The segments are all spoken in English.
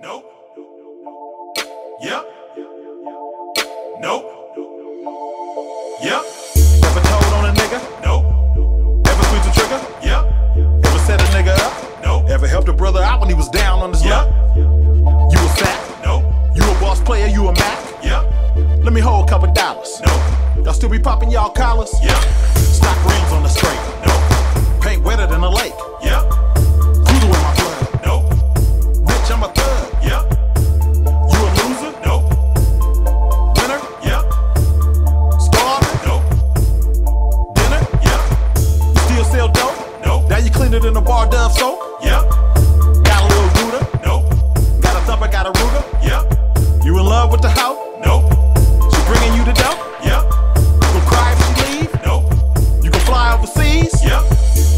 Nope. Yep. Nope. Yep. Ever told on a nigga? Nope. Ever squeezed the trigger? Yep. Ever set a nigga up? Nope. Ever helped a brother out when he was down on his Yep. luck? You a fat? Nope. You a boss player? You a Mac? Yep. Let me hold a couple dollars. Nope. Y'all still be popping y'all collars? Yep. Stock rims on Nope. Now you clean it in a bar dove soap? Yep. Got a little Buddha? Nope. Got a thumper, got a Ruger? Yep. You in love with the hoe? Nope. She bringing you the dope? Yep. You gon' cry if she leave? Nope. You gon' fly overseas? Yep.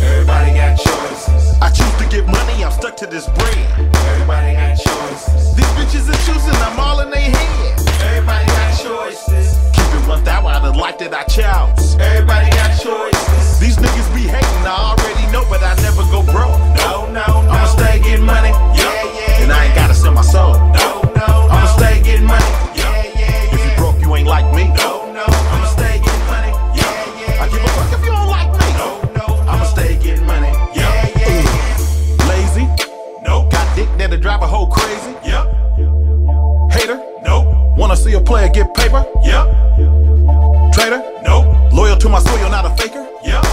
Everybody got choices. I choose to get money, I'm stuck to this bread. Everybody got choices. These bitches are choosing, I'm all in their head. Drive a hoe crazy. Yep. Hater, Nope. wanna see a player get paper. Yep. Traitor, Nope. loyal to my soil, not a faker. Yep.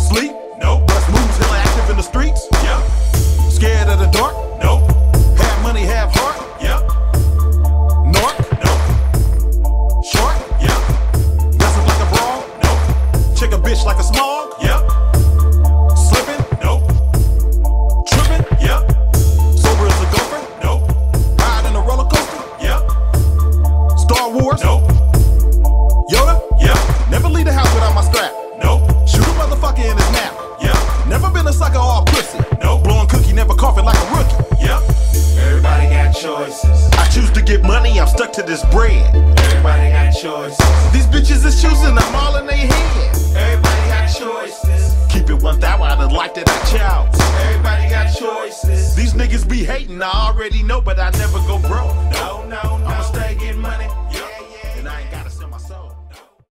Sleep, Nope. bust moves, hella active in the streets. Yep. Scared of the dark, Nope. have money, have heart. Yep. North, Nope. short, Yep. dressing like a brawl. Nope. Check a bitch like a smog. Leave the house without my strap. Nope. Shoot a motherfucker in his nap. Yep. Never been a sucker or a pussy. Nope. Blowing cookie, never coughing like a rookie. Yep. Everybody got choices. I choose to get money, I'm stuck to this bread. Everybody got choices. These bitches is choosing, I'm all in their head. Everybody got choices. Keep it one thou out of the life that I chose. Everybody got choices. These niggas be hating, I already know, but I